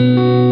Música